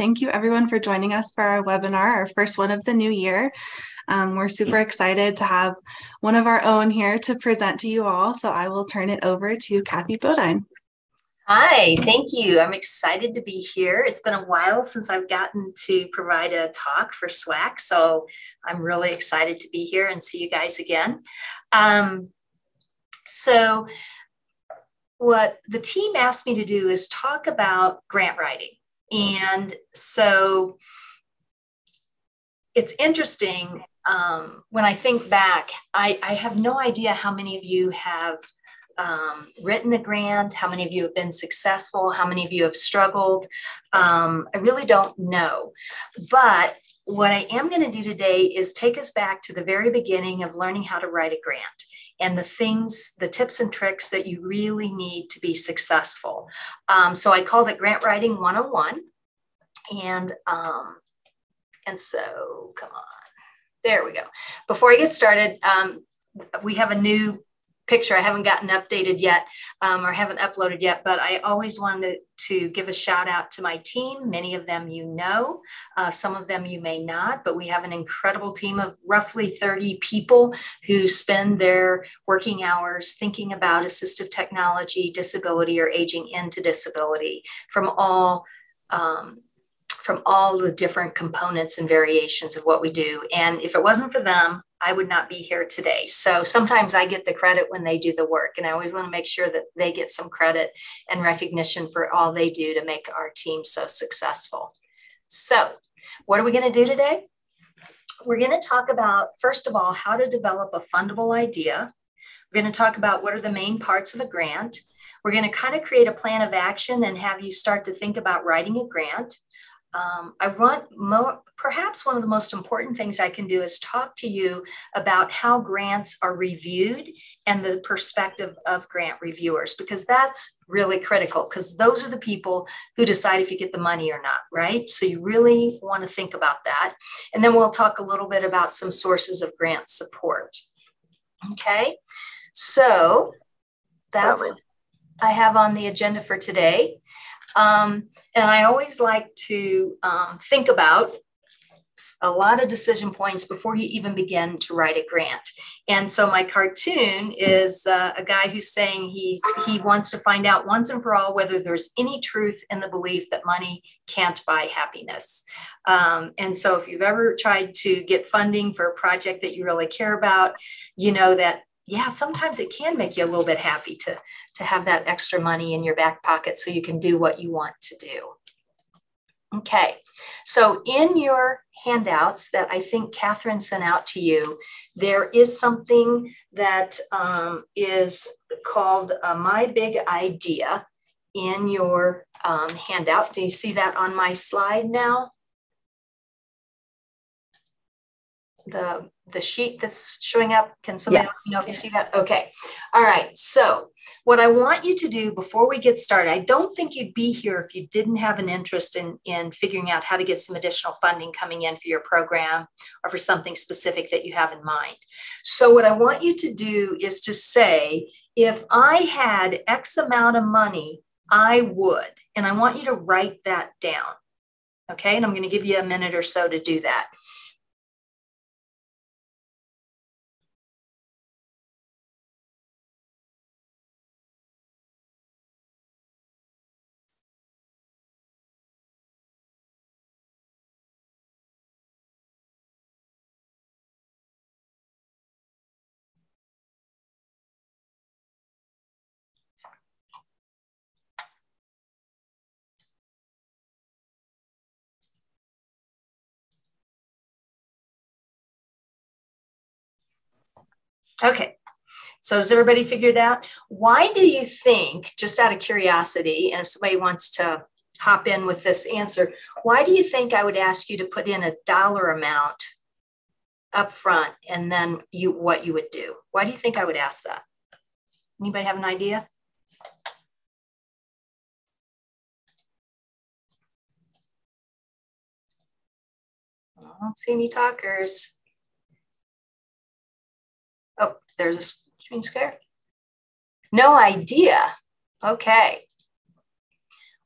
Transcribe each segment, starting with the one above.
thank you everyone for joining us for our webinar, our first one of the new year. Um, we're super excited to have one of our own here to present to you all. So I will turn it over to Cathy Bodine. Hi, thank you. I'm excited to be here. It's been a while since I've gotten to provide a talk for SWAAAC, so I'm really excited to be here and see you guys again. Um, so, what the team asked me to do is talk about grant writing. And so, it's interesting um, when I think back, I, I have no idea how many of you have um, written a grant, how many of you have been successful, how many of you have struggled. Um, I really don't know. But what I am going to do today is take us back to the very beginning of learning how to write a grant and the things, the tips and tricks that you really need to be successful. Um, so I called it Grant Writing 101. And, um, and so, come on. There we go. Before I get started, um, we have a new picture. I haven't gotten updated yet um, or haven't uploaded yet, but I always wanted to give a shout out to my team. Many of them you know, uh, some of them you may not, but we have an incredible team of roughly 30 people who spend their working hours thinking about assistive technology, disability, or aging into disability from all. Um, from all the different components and variations of what we do. And if it wasn't for them, I would not be here today. So sometimes I get the credit when they do the work, and I always want to make sure that they get some credit and recognition for all they do to make our team so successful. So, what are we going to do today? We're going to talk about, first of all, how to develop a fundable idea. We're going to talk about what are the main parts of a grant. We're going to kind of create a plan of action and have you start to think about writing a grant um, I want mo- perhaps one of the most important things I can do is talk to you about how grants are reviewed and the perspective of grant reviewers, because that's really critical, because those are the people who decide if you get the money or not, right? So you really want to think about that. And then we'll talk a little bit about some sources of grant support. Okay, so that's what I have on the agenda for today. Um, and I always like to um, think about a lot of decision points before you even begin to write a grant. And so my cartoon is uh, a guy who's saying he's he wants to find out once and for all whether there's any truth in the belief that money can't buy happiness. Um, and so if you've ever tried to get funding for a project that you really care about, you know that yeah, sometimes it can make you a little bit happy to, to have that extra money in your back pocket so you can do what you want to do. Okay, so in your handouts that I think Catherine sent out to you, there is something that um, is called uh, My Big Idea in your um, handout. Do you see that on my slide now? The the sheet that's showing up? Can somebody yes. you know if you see that? Okay. All right. So what I want you to do before we get started, I don't think you'd be here if you didn't have an interest in, in figuring out how to get some additional funding coming in for your program or for something specific that you have in mind. So what I want you to do is to say, if I had X amount of money, I would. And I want you to write that down. Okay. And I'm going to give you a minute or so to do that. Okay. So has everybody figured out? Why do you think, just out of curiosity, and if somebody wants to hop in with this answer, why do you think I would ask you to put in a dollar amount up front and then you what you would do? Why do you think I would ask that? Anybody have an idea? I don't see any talkers. There's a screen scare. No idea. Okay.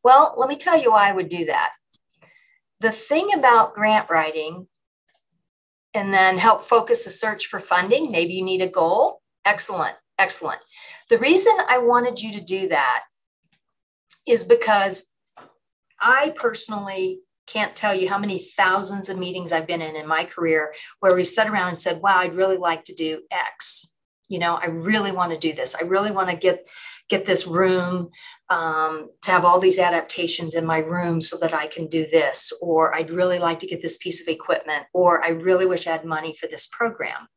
Well, let me tell you why I would do that. the thing about grant writing and then help focus the search for funding. Maybe you need a goal. Excellent, excellent. The reason I wanted you to do that is because I personally can't tell you how many thousands of meetings I've been in in my career where we've sat around and said, wow, I'd really like to do X. You know, I really want to do this. I really want to get get this room um, to have all these adaptations in my room so that I can do this, or I'd really like to get this piece of equipment, or I really wish I had money for this program.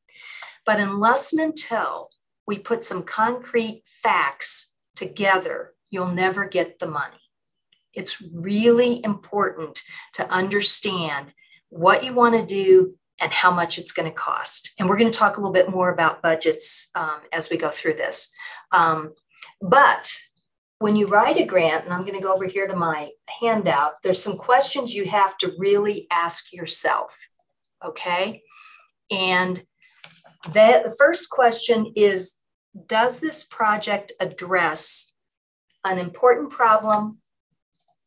But unless and until we put some concrete facts together, you'll never get the money. It's really important to understand what you want to do and how much it's going to cost. And we're going to talk a little bit more about budgets um, as we go through this. Um, but when you write a grant, and I'm going to go over here to my handout, there's some questions you have to really ask yourself. Okay. And the, the first question is Does this project address an important problem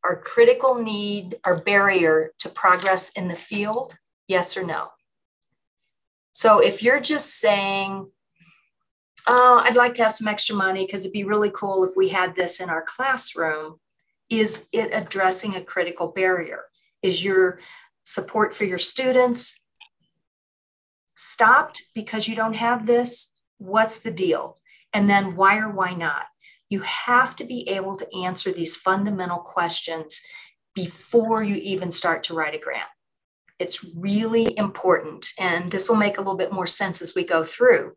or critical need or barrier to progress in the field? Yes or no? So if you're just saying, oh, I'd like to have some extra money because it'd be really cool if we had this in our classroom. Is it addressing a critical barrier? Is your support for your students stopped because you don't have this? What's the deal? And then why or why not? You have to be able to answer these fundamental questions before you even start to write a grant. It's really important. And this will make a little bit more sense as we go through.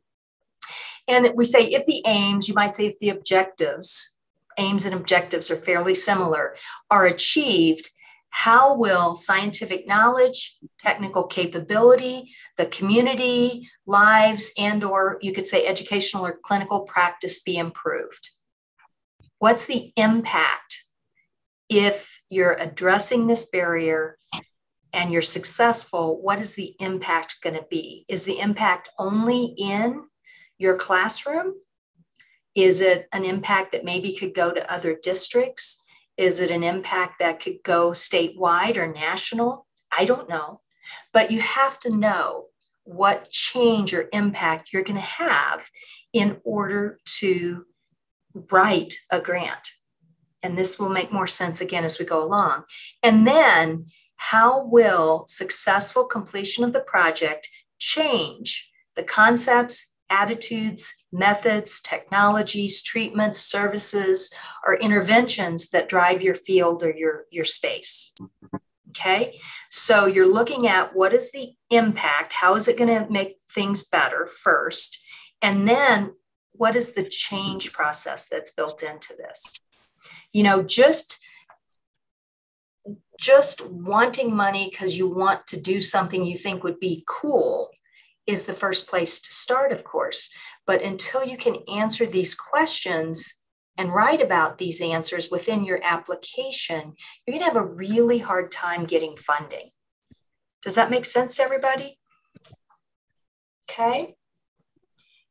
And we say if the aims, you might say if the objectives, aims and objectives are fairly similar, are achieved, how will scientific knowledge, technical capability, the community, lives, and or you could say educational or clinical practice be improved? What's the impact if you're addressing this barrier and you're successful? What is the impact going to be? Is the impact only in your classroom? Is it an impact that maybe could go to other districts? Is it an impact that could go statewide or national? I don't know. But you have to know what change or impact you're going to have in order to write a grant. And this will make more sense again as we go along. And then, how will successful completion of the project change the concepts attitudes, methods, technologies, treatments, services, or interventions that drive your field or your, your space. Okay, so you're looking at what is the impact, how is it going to make things better first, and then what is the change process that's built into this? You know, just just wanting money because you want to do something you think would be cool is the first place to start, of course. But until you can answer these questions and write about these answers within your application, you're going to have a really hard time getting funding. Does that make sense to everybody? Okay.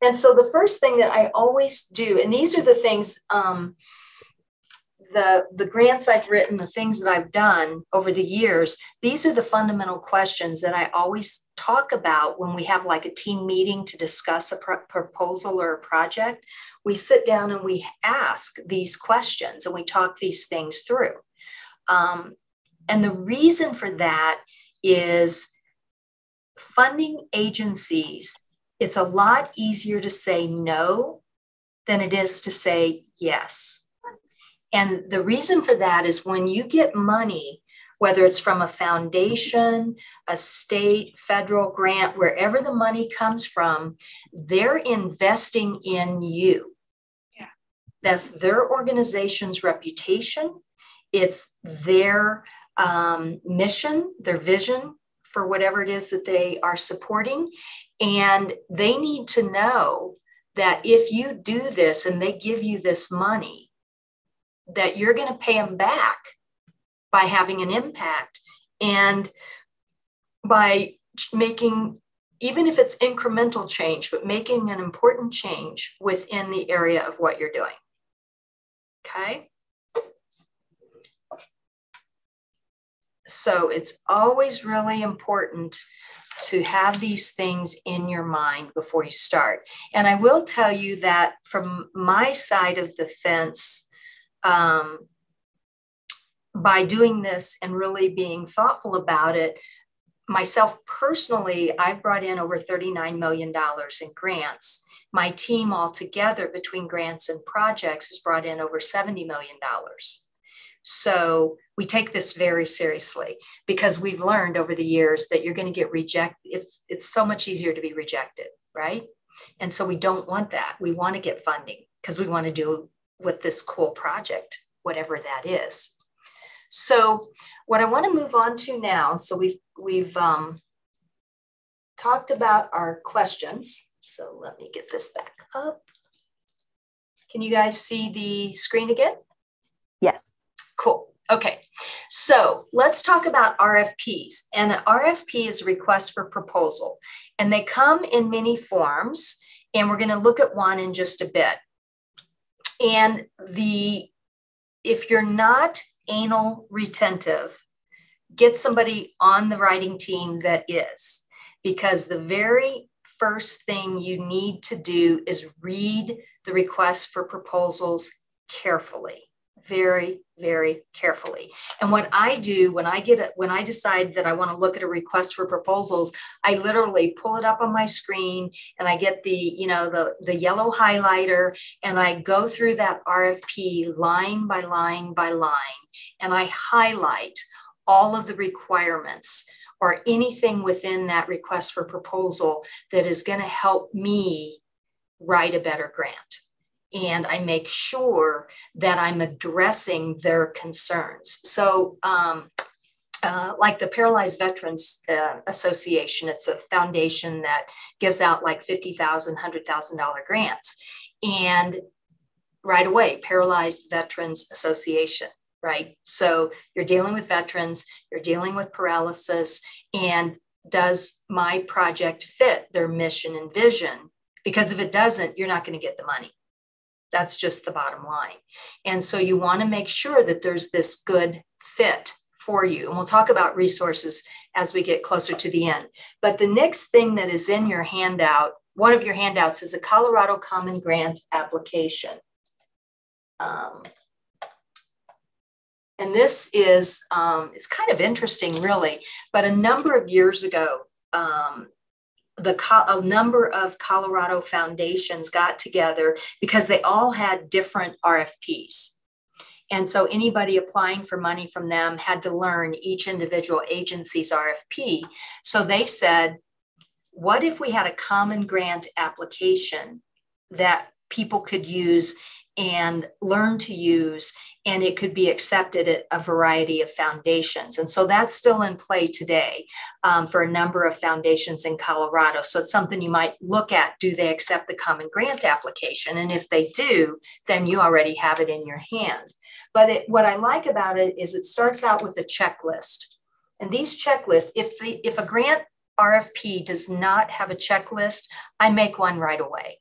And so the first thing that I always do, and these are the things um, the the grants I've written, the things that I've done over the years, these are the fundamental questions that I always talk about when we have like a team meeting to discuss a proposal or a project. We sit down and we ask these questions and we talk these things through. Um, and the reason for that is funding agencies, it's a lot easier to say no than it is to say yes. And the reason for that is when you get money, whether it's from a foundation, a state, federal grant, wherever the money comes from, they're investing in you. Yeah. That's their organization's reputation, it's their um, mission, their vision for whatever it is that they are supporting. And they need to know that if you do this and they give you this money, that you're going to pay them back by having an impact and by making even if it's incremental change but making an important change within the area of what you're doing okay so it's always really important to have these things in your mind before you start. And I will tell you that from my side of the fence, um, by doing this and really being thoughtful about it, myself personally, I've brought in over $39 million in grants. My team altogether between grants and projects has brought in over $70 million. So we take this very seriously because we've learned over the years that you're going to get rejected. It's, it's so much easier to be rejected, right? And so we don't want that. We want to get funding because we want to do with this cool project, whatever that is. So what I want to move on to now, so we've we've um, talked about our questions. So let me get this back up. Can you guys see the screen again? Yes. Cool. Okay, so let's talk about RFPs. And an RFP is a request for proposal, and they come in many forms. And we're going to look at one in just a bit. And the if you're not anal retentive, get somebody on the writing team that is, because the very first thing you need to do is read the request for proposals carefully very very carefully. And what i do when i get it when i decide that i want to look at a request for proposals i literally pull it up on my screen and i get the you know the the yellow highlighter and i go through that rfp line by line by line and i highlight all of the requirements or anything within that request for proposal that is going to help me write a better grant and I make sure that I'm addressing their concerns. So, um, uh, like the Paralyzed Veterans uh, Association, it's a foundation that gives out like $50,000, $100,000 grants. And right away, Paralyzed Veterans Association, right? So you're dealing with veterans, you're dealing with paralysis, and does my project fit their mission and vision? Because if it doesn't, you're not going to get the money. That's just the bottom line. And so you want to make sure that there's this good fit for you. And we'll talk about resources as we get closer to the end. But the next thing that is in your handout, one of your handouts is a Colorado Common Grant application. Um, and this is um, it's kind of interesting, really. But a number of years ago, um, the a number of Colorado foundations got together because they all had different RFPs. And so anybody applying for money from them had to learn each individual agency's RFP. So they said, what if we had a common grant application that people could use and learn to use and it could be accepted at a variety of foundations. And so that's still in play today um, for a number of foundations in Colorado. So it's something you might look at. Do they accept the common grant application? And if they do, then you already have it in your hand. But it, what I like about it is it starts out with a checklist. And these checklists, if the if a grant RFP does not have a checklist, I make one right away.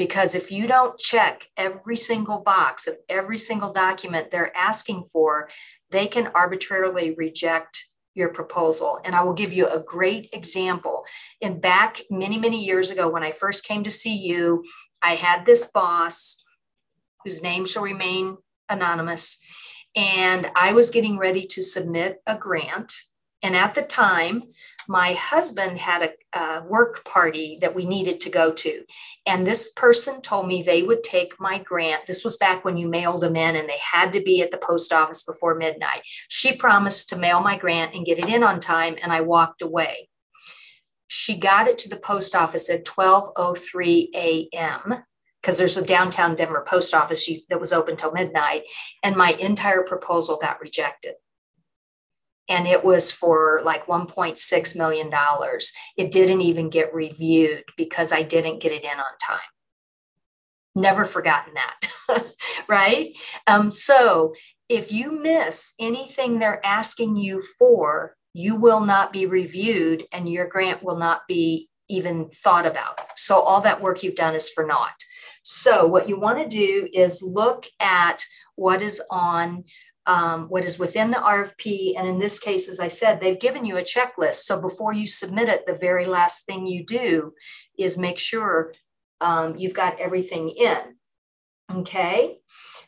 Because if you don't check every single box of every single document they're asking for, they can arbitrarily reject your proposal. And I will give you a great example. In back many, many years ago, when I first came to CU, I had this boss whose name shall remain anonymous. And I was getting ready to submit a grant. And at the time, my husband had a, a, work party that we needed to go to. And this person told me they would take my grant. This was back when you mailed them in and they had to be at the post office before midnight. She promised to mail my grant and get it in on time, and I walked away. She got it to the post office at 12:03 a.m. because there's a downtown Denver post office that was open till midnight, and my entire proposal got rejected and it was for like 1.6 million dollars. It didn't even get reviewed because i didn't get it in on time. Never forgotten that right? Um, so if you miss anything they're asking you for you will not be reviewed and your grant will not be even thought about. So all that work you've done is for naught. So what you want to do is look at what is on um, what is within the RFP. And in this case, as I said, they've given you a checklist. So before you submit it, the very last thing you do is make sure um, you've got everything in. Okay.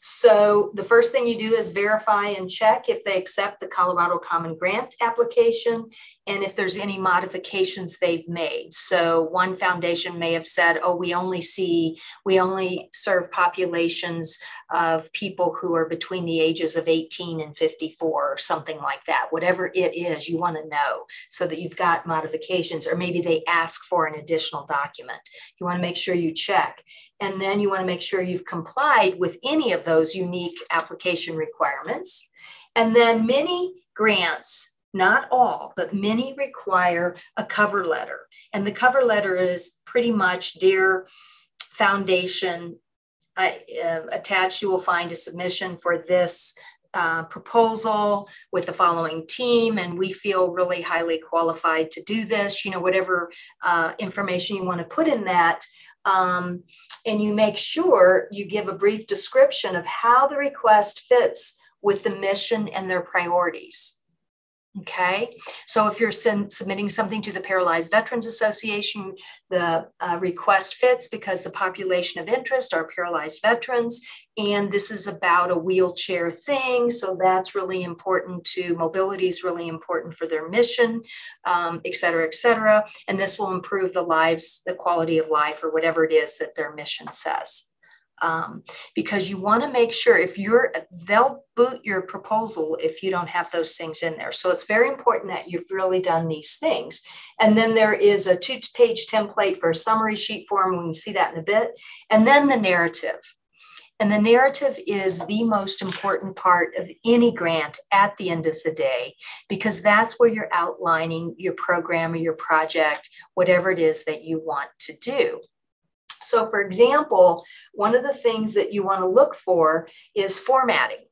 So the first thing you do is verify and check if they accept the Colorado Common Grant application and if there's any modifications they've made. So one foundation may have said, oh, we only see, we only serve populations of people who are between the ages of 18 and 54 or something like that. Whatever it is, you want to know so that you've got modifications, or maybe they ask for an additional document. You want to make sure you check. And then you want to make sure you've complied with any of those unique application requirements. And then many grants, not all, but many require a cover letter. And the cover letter is pretty much Dear Foundation, uh, attached, you will find a submission for this uh, proposal with the following team, and we feel really highly qualified to do this. You know, whatever uh, information you want to put in that, um, and you make sure you give a brief description of how the request fits with the mission and their priorities. Okay, so if you're submitting something to the Paralyzed Veterans Association, the uh, request fits because the population of interest are paralyzed veterans, and this is about a wheelchair thing. So that's really important to mobility is really important for their mission, um, et cetera, et cetera. And this will improve the lives, the quality of life, or whatever it is that their mission says um, because you want to make sure if you're they'll boot your proposal if you don't have those things in there so it's very important that you've really done these things and then there is a two page template for a summary sheet form we can see that in a bit and then the narrative and the narrative is the most important part of any grant at the end of the day, because that's where you're outlining your program or your project, whatever it is that you want to do. So, for example, one of the things that you want to look for is formatting.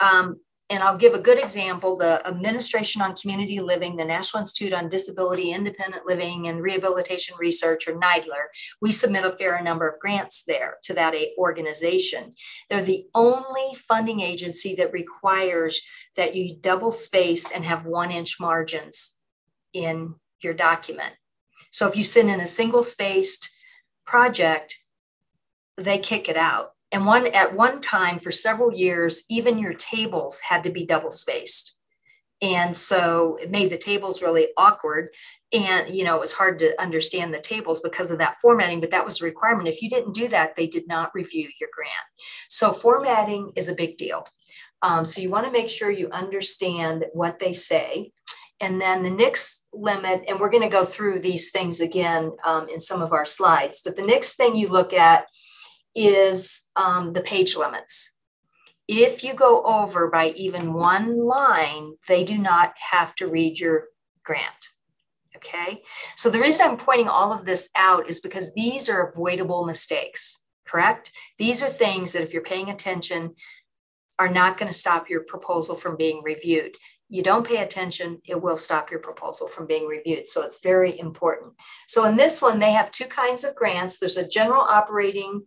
Um, and I'll give a good example the Administration on Community Living, the National Institute on Disability, Independent Living, and Rehabilitation Research, or NIDILRR. We submit a fair number of grants there to that organization. They're the only funding agency that requires that you double space and have one inch margins in your document. So if you send in a single spaced project, they kick it out. And one at one time for several years, even your tables had to be double spaced. And so it made the tables really awkward. And, you know, it was hard to understand the tables because of that formatting, but that was a requirement. If you didn't do that, they did not review your grant. So formatting is a big deal. Um, so you want to make sure you understand what they say. And then the next limit, and we're going to go through these things again um, in some of our slides, but the next thing you look at is um, the page limits. If you go over by even one line, they do not have to read your grant. Okay. So the reason I'm pointing all of this out is because these are avoidable mistakes, correct? These are things that if you're paying attention, are not going to stop your proposal from being reviewed you don't pay attention, it will stop your proposal from being reviewed. So it's very important. So in this one, they have two kinds of grants. There's a general operating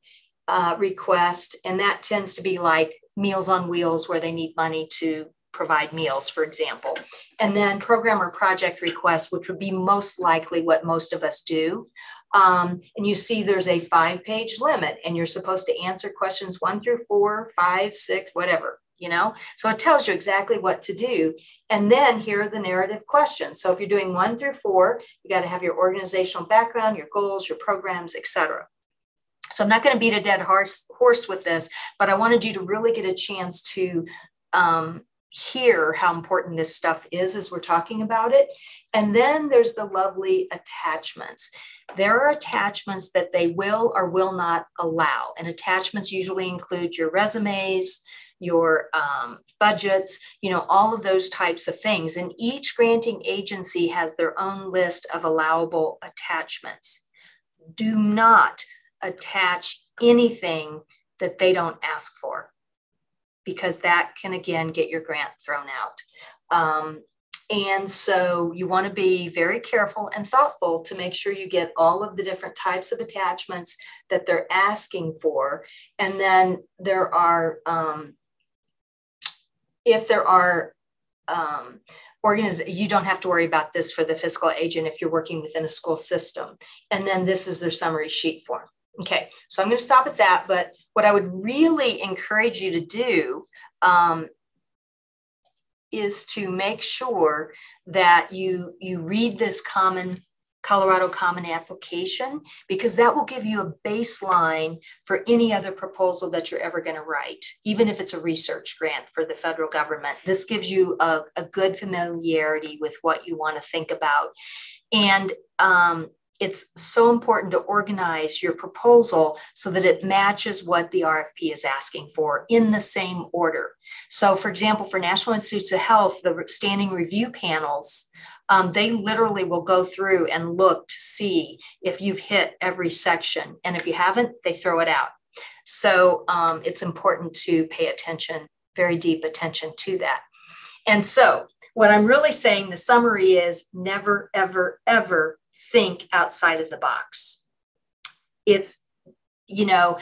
uh, request, and that tends to be like Meals on Wheels, where they need money to provide meals, for example. And then program or project request, which would be most likely what most of us do. Um, and you see there's a five page limit, and you're supposed to answer questions one through four, five, six, whatever you know so it tells you exactly what to do and then here are the narrative questions so if you're doing one through four you got to have your organizational background your goals your programs etc so i'm not going to beat a dead horse, horse with this but i wanted you to really get a chance to um, hear how important this stuff is as we're talking about it and then there's the lovely attachments there are attachments that they will or will not allow and attachments usually include your resumes your um, budgets, you know, all of those types of things. And each granting agency has their own list of allowable attachments. Do not attach anything that they don't ask for because that can again get your grant thrown out. Um, and so you want to be very careful and thoughtful to make sure you get all of the different types of attachments that they're asking for. And then there are um, if there are um, organiz- you don't have to worry about this for the fiscal agent if you're working within a school system. And then this is their summary sheet form. Okay, so I'm going to stop at that. But what I would really encourage you to do um, is to make sure that you you read this common Colorado Common Application because that will give you a baseline for any other proposal that you're ever going to write, even if it's a research grant for the federal government. This gives you a, a good familiarity with what you want to think about. And um, it's so important to organize your proposal so that it matches what the RFP is asking for in the same order. So, for example, for National Institutes of Health, the standing review panels, um, they literally will go through and look to see if you've hit every section. And if you haven't, they throw it out. So, um, it's important to pay attention, very deep attention to that. And so, what I'm really saying, the summary is never, ever, ever think outside of the box. It's, you know,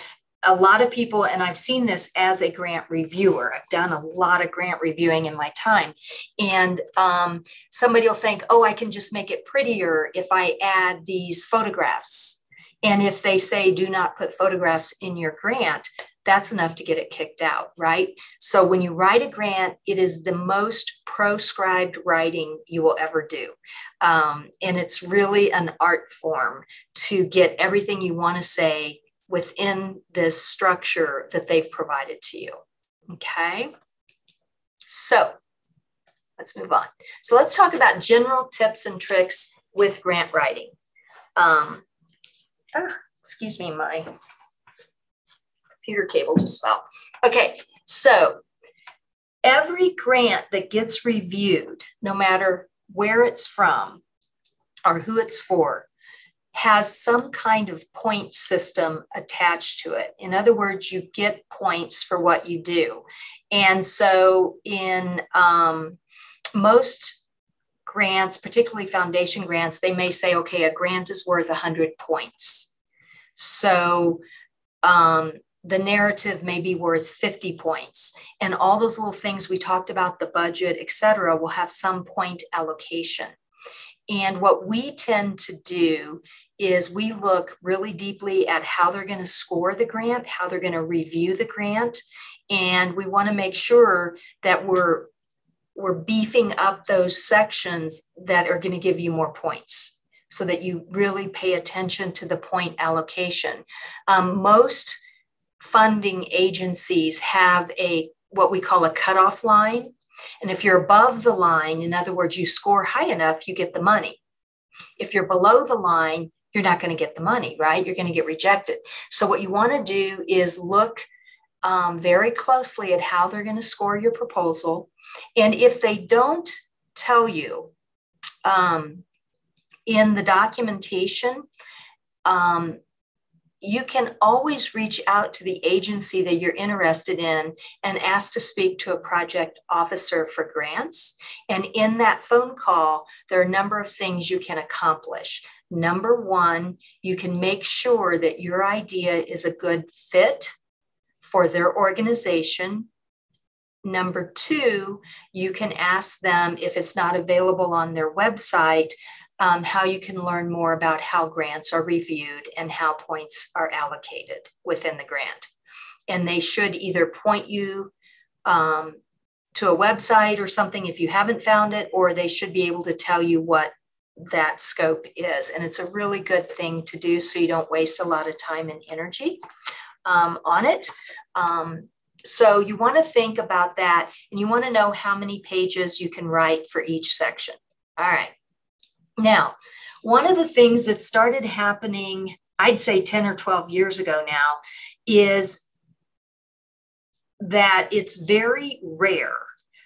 a lot of people, and I've seen this as a grant reviewer. I've done a lot of grant reviewing in my time. And um, somebody will think, oh, I can just make it prettier if I add these photographs. And if they say, do not put photographs in your grant, that's enough to get it kicked out, right? So when you write a grant, it is the most proscribed writing you will ever do. Um, and it's really an art form to get everything you want to say within this structure that they've provided to you. Okay. So let's move on. So let's talk about general tips and tricks with grant writing. Um, ah, excuse me, my computer cable just fell. Okay, so every grant that gets reviewed, no matter where it's from or who it's for, has some kind of point system attached to it. In other words, you get points for what you do. And so in um, most grants, particularly foundation grants, they may say, okay, a grant is worth 100 points. So um, the narrative may be worth 50 points. And all those little things we talked about the budget et cetera will have some point allocation. And what we tend to do is we look really deeply at how they're going to score the grant how they're going to review the grant. And we want to make sure that we're we're beefing up those sections that are going to give you more points so that you really pay attention to the point allocation. Um, most funding agencies have a what we call a cutoff line. And if you're above the line, in other words, you score high enough, you get the money. If you're below the line, you're not going to get the money, right? You're going to get rejected. So, what you want to do is look um, very closely at how they're going to score your proposal. And if they don't tell you um, in the documentation, um, you can always reach out to the agency that you're interested in and ask to speak to a project officer for grants. And in that phone call, there are a number of things you can accomplish. Number one, you can make sure that your idea is a good fit for their organization. Number two, you can ask them if it's not available on their website um, how you can learn more about how grants are reviewed and how points are allocated within the grant. And they should either point you um, to a website or something if you haven't found it, or they should be able to tell you what that scope is. And it's a really good thing to do so you don't waste a lot of time and energy um, on it. Um, so you want to think about that and you want to know how many pages you can write for each section. All right. Now, one of the things that started happening, I'd say 10 or 12 years ago now, is that it's very rare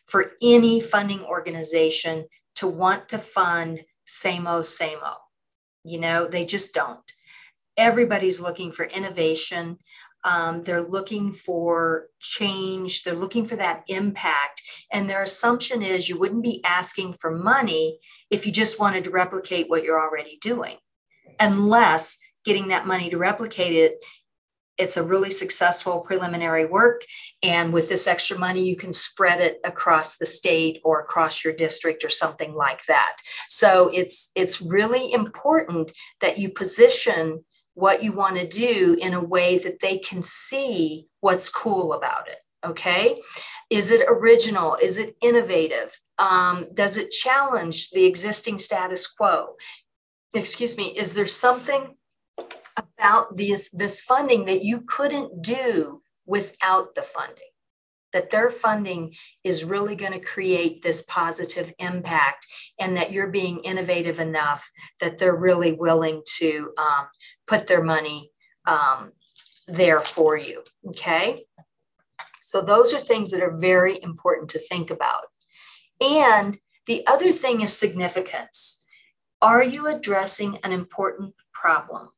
for any funding organization to want to fund same o same o. You know they just don't. Everybody's looking for innovation um, they're looking for change they're looking for that impact and their assumption is you wouldn't be asking for money if you just wanted to replicate what you're already doing unless getting that money to replicate it it's a really successful preliminary work. And with this extra money, you can spread it across the state or across your district or something like that. So it's it's really important that you position what you want to do in a way that they can see what's cool about it. Okay. Is it original? Is it innovative? Um, does it challenge the existing status quo? Excuse me. Is there something about this, this funding that you couldn't do without the funding? That their funding is really going to create this positive impact, and that you're being innovative enough that they're really willing to um, put their money um, there for you. Okay. So, those are things that are very important to think about. And the other thing is significance. Are you addressing an important problem?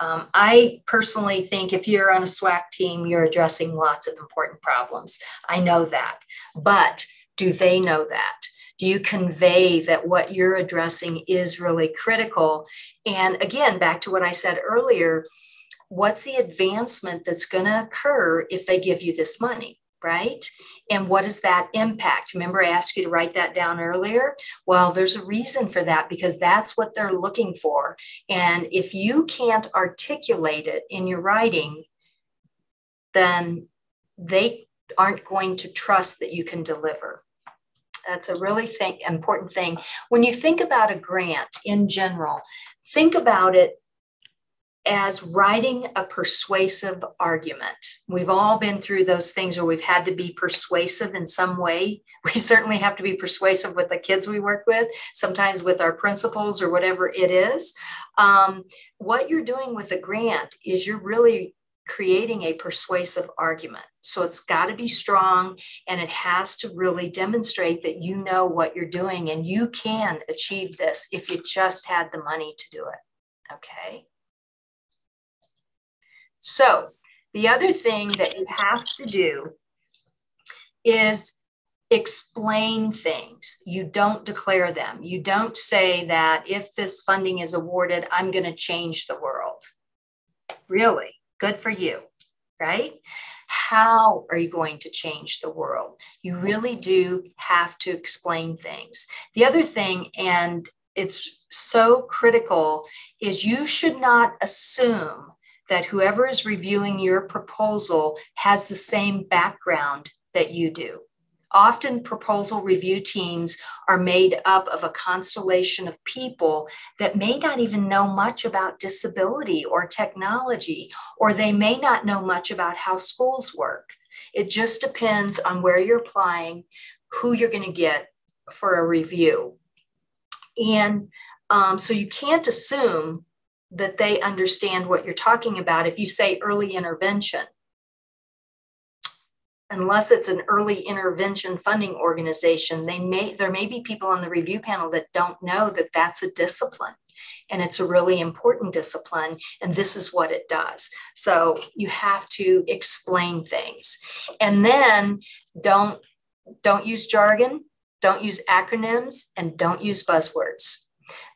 Um, I personally think if you're on a SWAAAC team, you're addressing lots of important problems. I know that. But do they know that? Do you convey that what you're addressing is really critical? And again, back to what I said earlier, what's the advancement that's going to occur if they give you this money, right? And what is that impact? Remember, I asked you to write that down earlier? Well, there's a reason for that because that's what they're looking for. And if you can't articulate it in your writing, then they aren't going to trust that you can deliver. That's a really think, important thing. When you think about a grant in general, think about it as writing a persuasive argument. We've all been through those things where we've had to be persuasive in some way. We certainly have to be persuasive with the kids we work with, sometimes with our principals or whatever it is. Um, what you're doing with a grant is you're really creating a persuasive argument. So it's got to be strong and it has to really demonstrate that you know what you're doing and you can achieve this if you just had the money to do it. Okay. So, the other thing that you have to do is explain things. You don't declare them. You don't say that if this funding is awarded, I'm going to change the world. Really? Good for you, right? How are you going to change the world? You really do have to explain things. The other thing, and it's so critical, is you should not assume that whoever is reviewing your proposal has the same background that you do. Often, proposal review teams are made up of a constellation of people that may not even know much about disability or technology, or they may not know much about how schools work. It just depends on where you're applying, who you're going to get for a review. And um, so you can't assume that they understand what you're talking about if you say early intervention unless it's an early intervention funding organization they may there may be people on the review panel that don't know that that's a discipline. And it's a really important discipline and this is what it does. So you have to explain things. And then don't don't use jargon don't use acronyms and don't use buzzwords.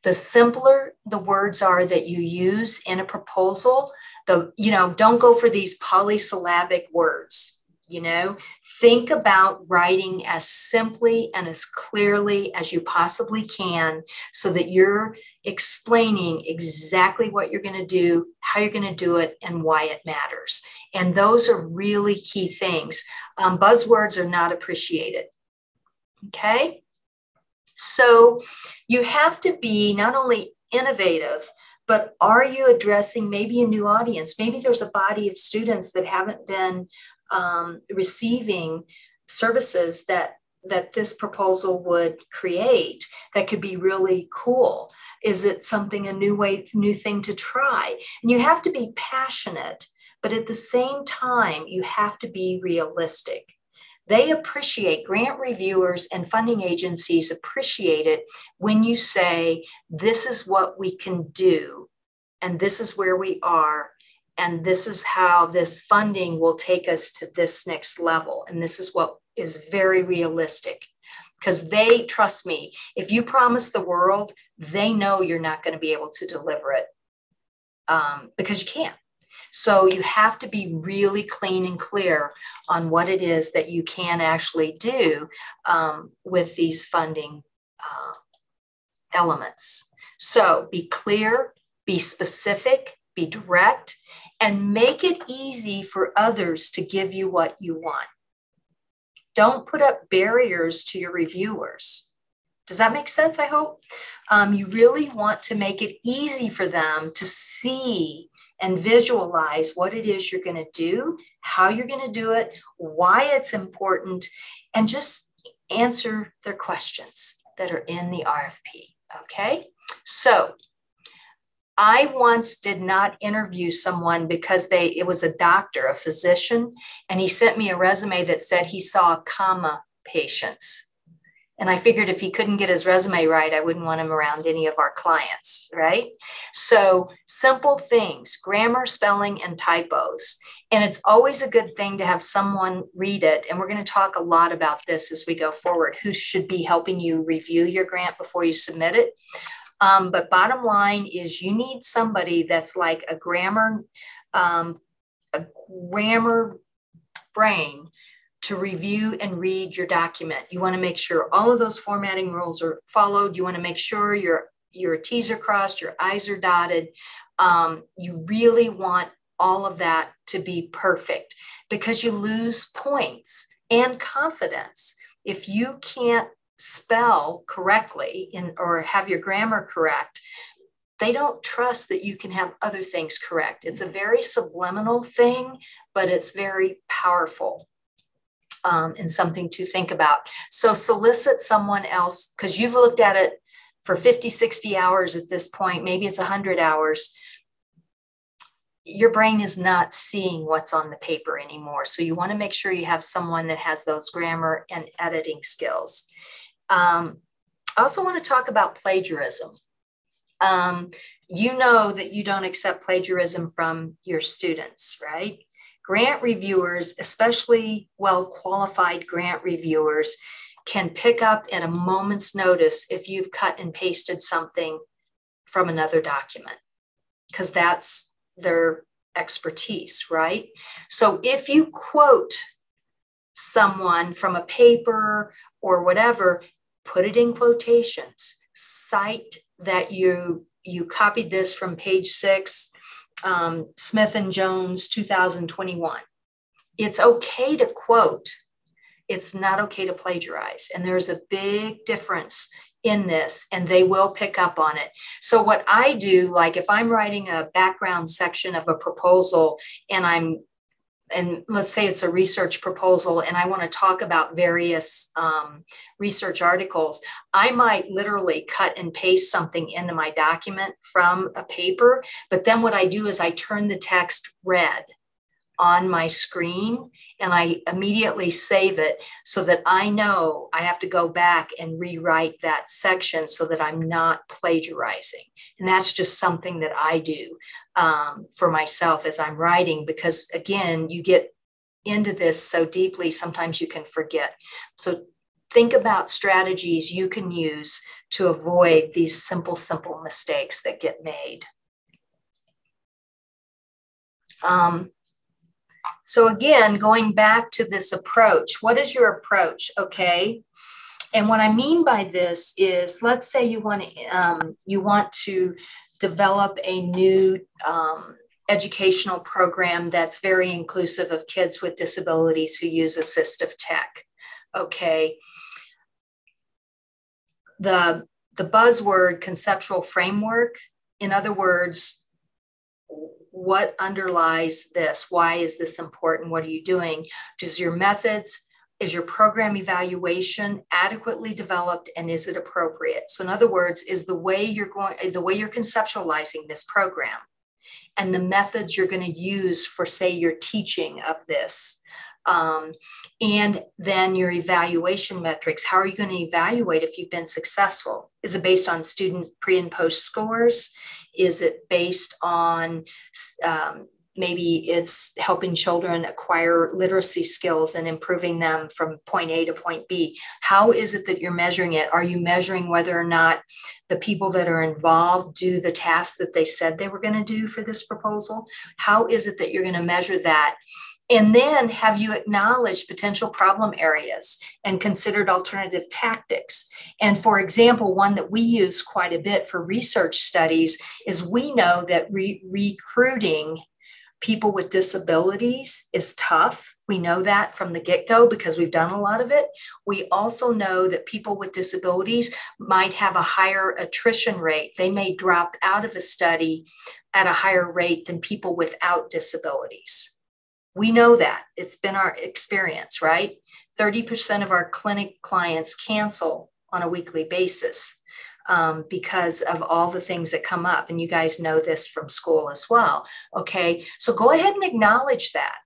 The simpler the words are that you use in a proposal, the, you know, don't go for these polysyllabic words. You know, think about writing as simply and as clearly as you possibly can so that you're explaining exactly what you're going to do, how you're going to do it, and why it matters. And those are really key things. Um, buzzwords are not appreciated. Okay. So you have to be not only innovative, but are you addressing maybe a new audience? Maybe there's a body of students that haven't been um, receiving services that that this proposal would create that could be really cool. Is it something a new way new thing to try? And you have to be passionate but at the same time you have to be realistic. They appreciate, grant reviewers and funding agencies appreciate it when you say, this is what we can do, and this is where we are, and this is how this funding will take us to this next level. And this is what is very realistic because they trust me. If you promise the world, they know you're not going to be able to deliver it um, because you can't. So you have to be really clean and clear on what it is that you can actually do um, with these funding uh, elements. So be clear, be specific, be direct, and make it easy for others to give you what you want. Don't put up barriers to your reviewers. Does that make sense? I hope. Um, you really want to make it easy for them to see and visualize what it is you're going to do, how you're going to do it, why it's important, and just answer their questions that are in the RFP. Okay. So I once did not interview someone because they it was a doctor, a physician, and he sent me a resume that said he saw comma patients. And I figured if he couldn't get his resume right, I wouldn't want him around any of our clients, right? So simple things, grammar, spelling, and typos. And it's always a good thing to have someone read it. And we're going to talk a lot about this as we go forward who should be helping you review your grant before you submit it. Um, but bottom line is you need somebody that's like a grammar, um, a grammar brain to review and read your document. You want to make sure all of those formatting rules are followed. You want to make sure your your T's are crossed, your I's are dotted. Um, you really want all of that to be perfect because you lose points and confidence if you can't spell correctly in, or have your grammar correct, they don't trust that you can have other things correct. It's a very subliminal thing, but it's very powerful um, and something to think about. So solicit someone else because you've looked at it for 50, 60 hours at this point, maybe it's 100 hours. Your brain is not seeing what's on the paper anymore. So you want to make sure you have someone that has those grammar and editing skills. Um, I also want to talk about plagiarism. Um, you know that you don't accept plagiarism from your students, right? Grant reviewers, especially well qualified grant reviewers, can pick up at a moment's notice if you've cut and pasted something from another document, because that's their expertise, right? So if you quote someone from a paper or whatever, put it in quotations, cite that you you copied this from page six, um, Smith and Jones 2021. It's okay to quote. It's not okay to plagiarize. And there's a big difference in this and they will pick up on it. So, what I do, like if I'm writing a background section of a proposal and I'm and let's say it's a research proposal and I want to talk about various um, research articles, I might literally cut and paste something into my document from a paper. But then what I do is I turn the text red on my screen and I immediately save it so that I know I have to go back and rewrite that section so that I'm not plagiarizing. And that's just something that I do um, for myself as I'm writing, because again, you get into this so deeply, sometimes you can forget. So think about strategies you can use to avoid these simple, simple mistakes that get made. Um, so again, going back to this approach, what is your approach? Okay. And what I mean by this is, let's say you want to um, you want to develop a new um, educational program that's very inclusive of kids with disabilities who use assistive tech. Okay. The the buzzword conceptual framework, in other words, what underlies this? Why is this important? What are you doing? Does your methods, is your program evaluation adequately developed and is it appropriate? So in other words, is the way you're going, the way you're conceptualizing this program and the methods you're going to use for say your teaching of this um, and then your evaluation metrics. How are you going to evaluate if you've been successful? Is it based on student pre and post scores? Is it based on um, maybe it's helping children acquire literacy skills and improving them from point A to point B. How is it that you're measuring it? Are you measuring whether or not the people that are involved do the tasks that they said they were going to do for this proposal? How is it that you're going to measure that? And then have you acknowledged potential problem areas and considered alternative tactics? And for example, one that we use quite a bit for research studies is we know that re- recruiting people with disabilities is tough. We know that from the get go because we've done a lot of it. We also know that people with disabilities might have a higher attrition rate. They may drop out of a study at a higher rate than people without disabilities. We know that. It's been our experience, right? 30% of our clinic clients cancel on a weekly basis um, because of all the things that come up. And you guys know this from school as well. Okay. So go ahead and acknowledge that.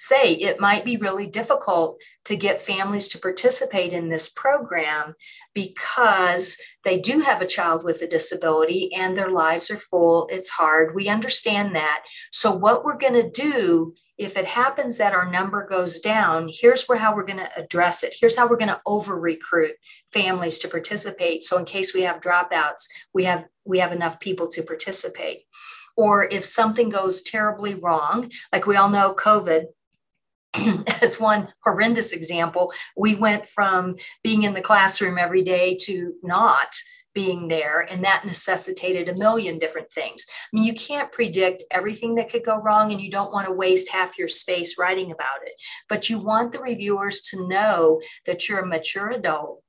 Say it might be really difficult to get families to participate in this program because they do have a child with a disability and their lives are full. It's hard. We understand that. So, what we're going to do if it happens that our number goes down, here's where how we're going to address it. Here's how we're going to over recruit families to participate. So in case we have dropouts, we have we have enough people to participate. Or if something goes terribly wrong, like we all know COVID as one horrendous example, we went from being in the classroom every day to not being there and that necessitated a million different things. I mean you can't predict everything that could go wrong and you don't want to waste half your space writing about it. But you want the reviewers to know that you're a mature adult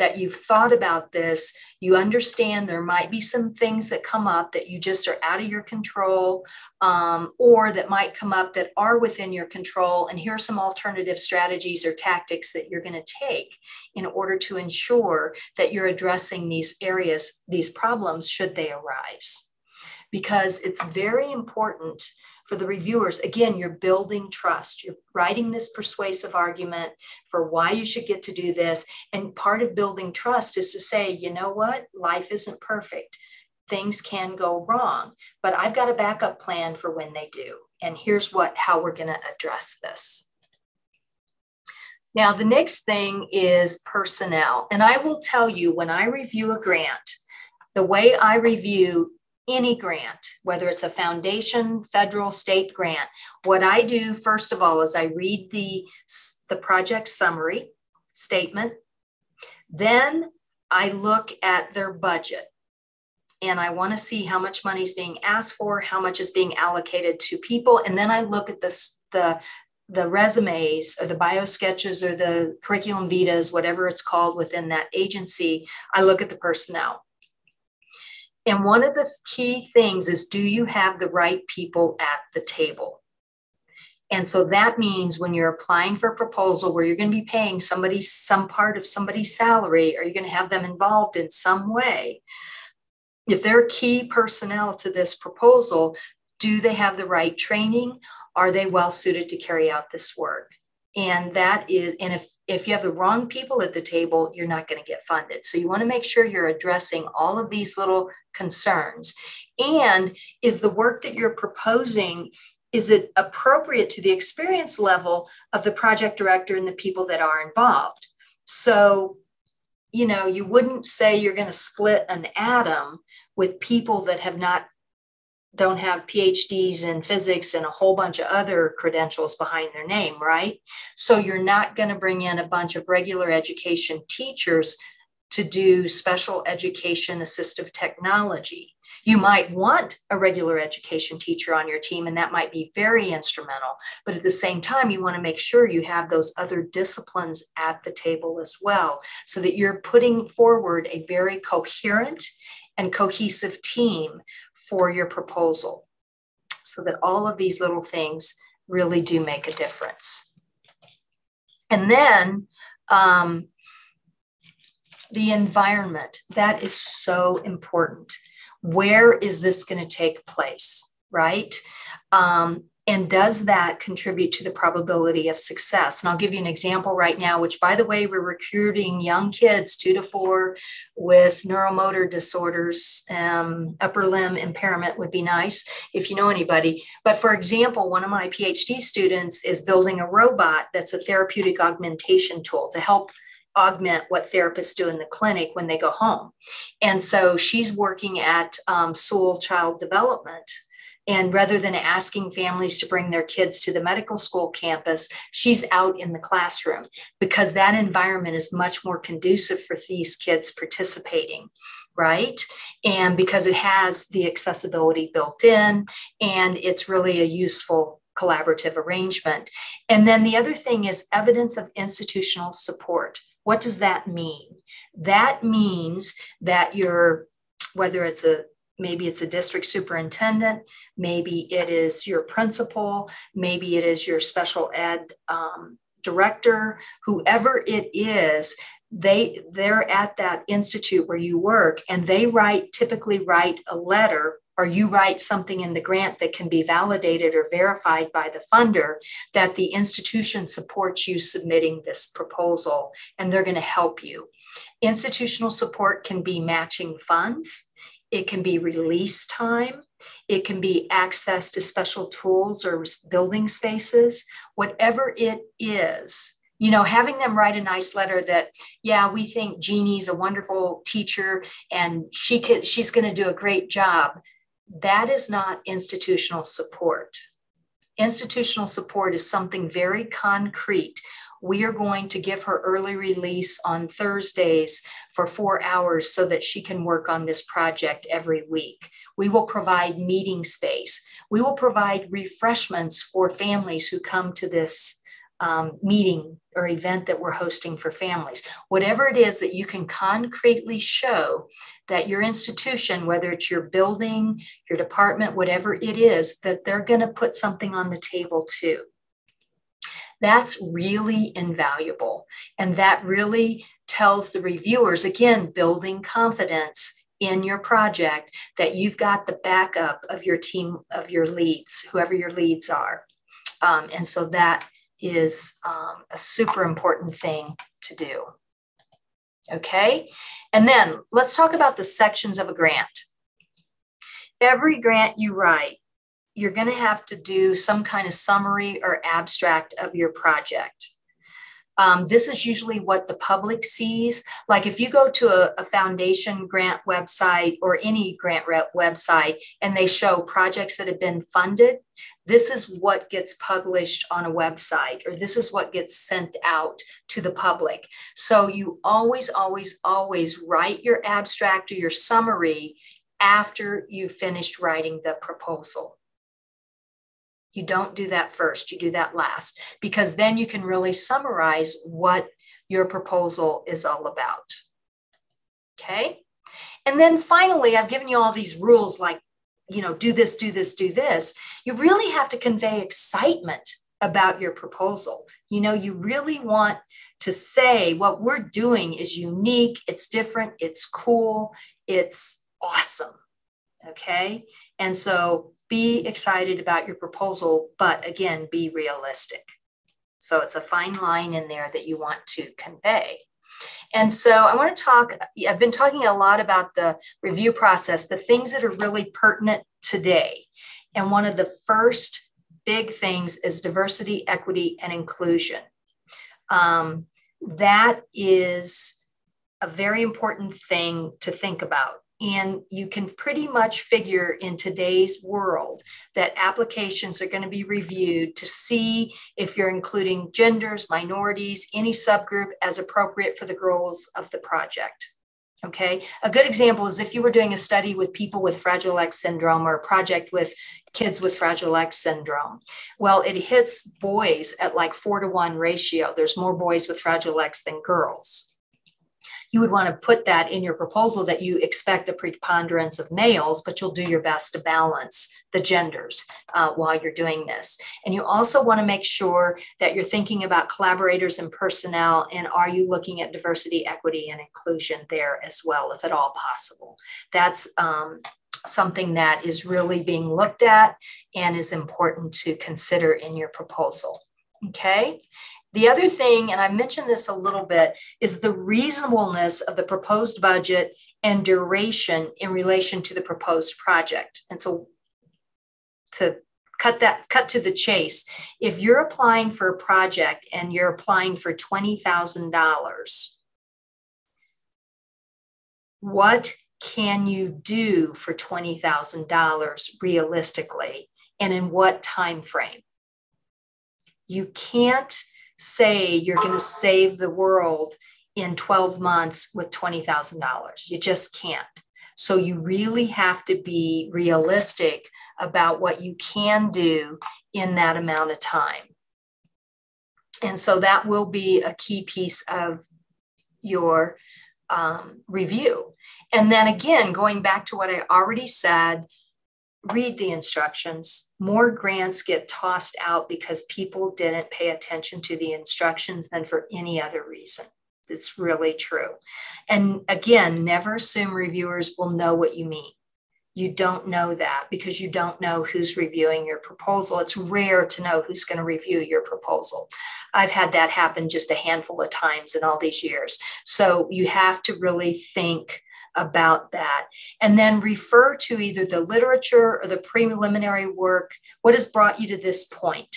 that you've thought about this, you understand there might be some things that come up that you just are out of your control, um, or that might come up that are within your control. And here are some alternative strategies or tactics that you're going to take in order to ensure that you're addressing these areas, these problems, should they arise. Because it's very important for the reviewers, again, you're building trust. You're writing this persuasive argument for why you should get to do this. And part of building trust is to say, you know what? Life isn't perfect. Things can go wrong, but I've got a backup plan for when they do. And here's what how we're going to address this. Now, the next thing is personnel. And I will tell you when I review a grant, the way I review any grant, whether it's a foundation, federal, state grant, what I do first of all is I read the, the project summary statement. Then I look at their budget and I want to see how much money is being asked for, how much is being allocated to people. And then I look at the, the resumes or the bio sketches or the curriculum vitas, whatever it's called within that agency. I look at the personnel. And one of the key things is do you have the right people at the table? And so that means when you're applying for a proposal where you're going to be paying somebody some part of somebody's salary, or you're going to have them involved in some way, if they're key personnel to this proposal, do they have the right training? Are they well suited to carry out this work? And that is and if if you have the wrong people at the table you're not going to get funded. So you want to make sure you're addressing all of these little concerns. And is the work that you're proposing is it appropriate to the experience level of the project director and the people that are involved? So you know you wouldn't say you're going to split an atom with people that have not don't have PhDs in physics and a whole bunch of other credentials behind their name, right? So you're not going to bring in a bunch of regular education teachers to do special education assistive technology. You might want a regular education teacher on your team, and that might be very instrumental. But at the same time, you want to make sure you have those other disciplines at the table as well, so that you're putting forward a very coherent and cohesive team for your proposal so that all of these little things really do make a difference. And then um, the environment, that is so important. Where is this going to take place, right? Um, And does that contribute to the probability of success? And I'll give you an example right now, which, by the way, we're recruiting young kids, two to four, with neuromotor disorders. Um, upper limb impairment would be nice if you know anybody. But for example, one of my PhD students is building a robot that's a therapeutic augmentation tool to help augment what therapists do in the clinic when they go home. And so she's working at um, Child Development and rather than asking families to bring their kids to the medical school campus, she's out in the classroom because that environment is much more conducive for these kids participating, right? And because it has the accessibility built in and it's really a useful collaborative arrangement. And then the other thing is evidence of institutional support. What does that mean? That means that you're, whether it's a Maybe it's a district superintendent. Maybe it is your principal. Maybe it is your special ed um, director. Whoever it is, they they're at that institute where you work, and they write typically write a letter or you write something in the grant that can be validated or verified by the funder that the institution supports you submitting this proposal and they're going to help you. Institutional support can be matching funds. It can be release time. It can be access to special tools or building spaces, whatever it is. You know, having them write a nice letter that, yeah, we think Jeannie's a wonderful teacher and she could, she's going to do a great job. That is not institutional support. Institutional support is something very concrete we are going to give her early release on Thursdays for four hours so that she can work on this project every week. We will provide meeting space. We will provide refreshments for families who come to this um, meeting or event that we're hosting for families. Whatever it is that you can concretely show that your institution, whether it's your building, your department, whatever it is, that they're going to put something on the table too. That's really invaluable. And that really tells the reviewers, again, building confidence in your project that you've got the backup of your team of your leads, whoever your leads are. Um, and so that is um, a super important thing to do. Okay, and then let's talk about the sections of a grant. Every grant you write you're going to have to do some kind of summary or abstract of your project. Um, this is usually what the public sees. Like if you go to a, a foundation grant website or any grant website and they show projects that have been funded, this is what gets published on a website or this is what gets sent out to the public. So you always, always, always write your abstract or your summary after you've finished writing the proposal. You don't do that first, you do that last, because then you can really summarize what your proposal is all about. Okay. And then finally, I've given you all these rules like, you know, do this, do this, do this. You really have to convey excitement about your proposal. You know, you really want to say what we're doing is unique, it's different, it's cool, it's awesome. Okay. And so be excited about your proposal, but again, be realistic. So it's a fine line in there that you want to convey. And so I want to talk, I've been talking a lot about the review process, the things that are really pertinent today. And one of the first big things is diversity, equity, and inclusion. Um, that is a very important thing to think about. And you can pretty much figure in today's world that applications are going to be reviewed to see if you're including genders, minorities, any subgroup as appropriate for the goals of the project. Okay, a good example is if you were doing a study with people with Fragile X syndrome or a project with kids with Fragile X syndrome. Well, it hits boys at like four to one ratio. There's more boys with Fragile X than girls you would want to put that in your proposal that you expect a preponderance of males, but you'll do your best to balance the genders uh, while you're doing this. And you also want to make sure that you're thinking about collaborators and personnel, and are you looking at diversity, equity, and inclusion there as well, if at all possible? That's um, something that is really being looked at and is important to consider in your proposal. Okay. The other thing, and I mentioned this a little bit, is the reasonableness of the proposed budget and duration in relation to the proposed project. And so to cut that cut to the chase, if you're applying for a project and you're applying for $20,000, what can you do for $20,000 realistically and in what time frame? You can't say you're going to save the world in 12 months with $20,000. You just can't. So you really have to be realistic about what you can do in that amount of time. And so that will be a key piece of your um, review. And then again, going back to what I already said, read the instructions. More grants get tossed out because people didn't pay attention to the instructions than for any other reason. It's really true. And again, never assume reviewers will know what you mean. You don't know that because you don't know who's reviewing your proposal. It's rare to know who's going to review your proposal. I've had that happen just a handful of times in all these years. So you have to really think about that. And then refer to either the literature or the preliminary work. What has brought you to this point?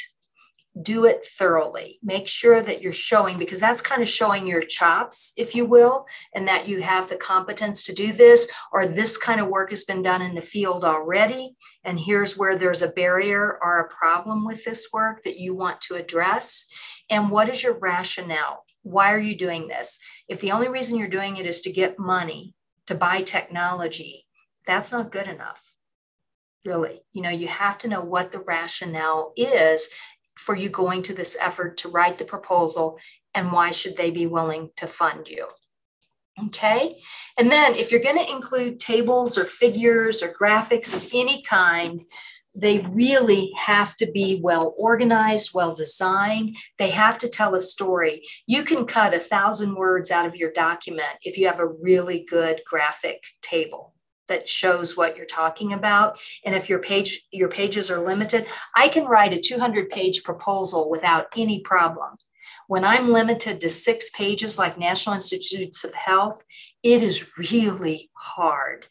Do it thoroughly. Make sure that you're showing, because that's kind of showing your chops, if you will, and that you have the competence to do this, or this kind of work has been done in the field already. And here's where there's a barrier or a problem with this work that you want to address. And what is your rationale? Why are you doing this? If the only reason you're doing it is to get money, to buy technology, that's not good enough. Really, you know, you have to know what the rationale is for you going to this effort to write the proposal and why should they be willing to fund you. Okay. And then if you're going to include tables or figures or graphics of any kind, they really have to be well organized, well designed. They have to tell a story. You can cut a thousand words out of your document if you have a really good graphic table that shows what you're talking about and if your page your pages are limited i can write a 200 page proposal without any problem when i'm limited to six pages like national institutes of health it is really hard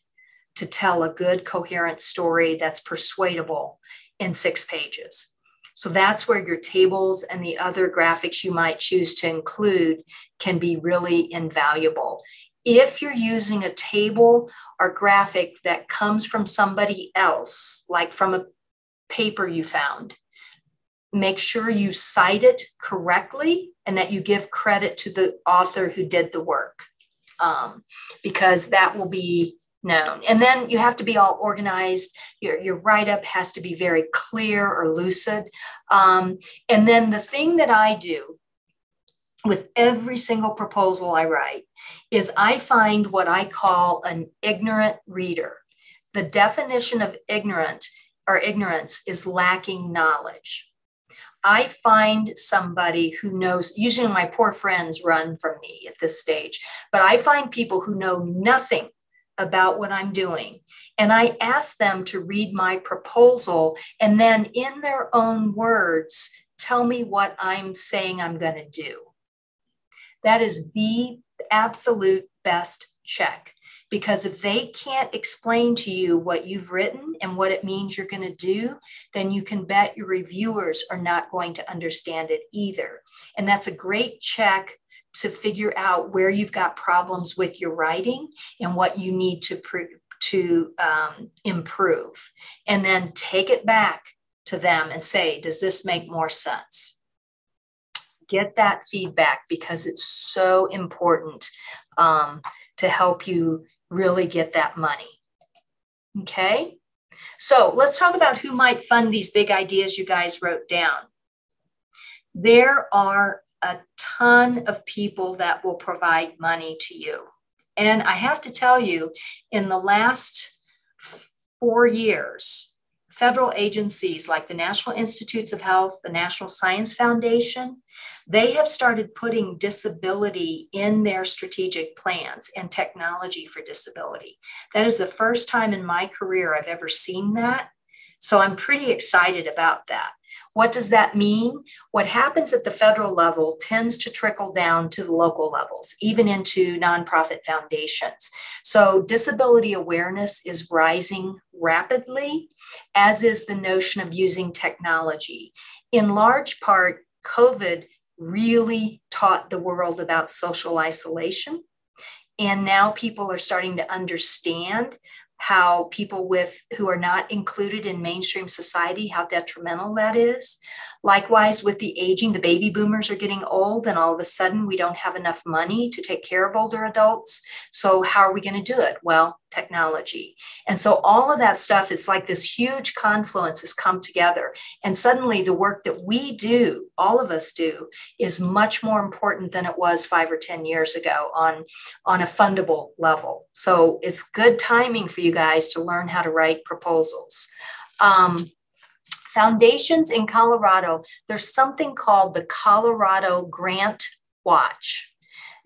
to tell a good, coherent story that's persuadable in six pages. So that's where your tables and the other graphics you might choose to include can be really invaluable. If you're using a table or graphic that comes from somebody else, like from a paper you found, make sure you cite it correctly and that you give credit to the author who did the work, um, because that will be known. And then you have to be all organized. Your, your write up has to be very clear or lucid. Um, and then the thing that I do with every single proposal I write is I find what I call an ignorant reader. The definition of ignorant or ignorance is lacking knowledge. I find somebody who knows, usually my poor friends run from me at this stage, but I find people who know nothing about what I'm doing. And I ask them to read my proposal and then, in their own words, tell me what I'm saying I'm going to do. That is the absolute best check. Because if they can't explain to you what you've written and what it means you're going to do, then you can bet your reviewers are not going to understand it either. And that's a great check to figure out where you've got problems with your writing and what you need to to um, improve, and then take it back to them and say, "Does this make more sense?" Get that feedback because it's so important um, to help you really get that money. Okay. So let's talk about who might fund these big ideas you guys wrote down. There are a ton of people that will provide money to you. And I have to tell you, in the last four years, federal agencies like the National Institutes of Health, the National Science Foundation, they have started putting disability in their strategic plans and technology for disability. That is the first time in my career I've ever seen that. So I'm pretty excited about that. What does that mean? What happens at the federal level tends to trickle down to the local levels, even into nonprofit foundations. So, disability awareness is rising rapidly, as is the notion of using technology. In large part, COVID really taught the world about social isolation. And now people are starting to understand how people with who are not included in mainstream society how detrimental that is Likewise, with the aging, the baby boomers are getting old, and all of a sudden we don't have enough money to take care of older adults. So, how are we going to do it? Well, technology. And so, all of that stuff, it's like this huge confluence has come together. And suddenly, the work that we do, all of us do, is much more important than it was five or 10 years ago on, on a fundable level. So, it's good timing for you guys to learn how to write proposals. Um, foundations in Colorado, there's something called the Colorado Grant Watch.